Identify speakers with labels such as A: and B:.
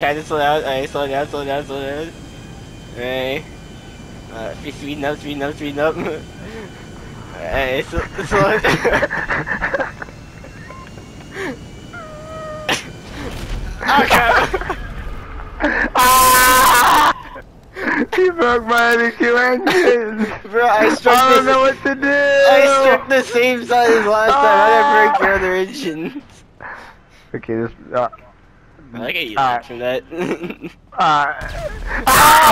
A: Try to slow down. Alright, slow down, slow down, slow down. Alright. Uh, be speeding up, speeding up, speeding up. Alright, slow, slow. oh crap!
B: ah! He broke my NQ engine!
A: Bro, I struck
B: I don't know what to do!
A: I struck the same side as last time. I didn't break your other engine.
B: Okay, this. Uh,
A: I like how you from that.
B: uh, ah!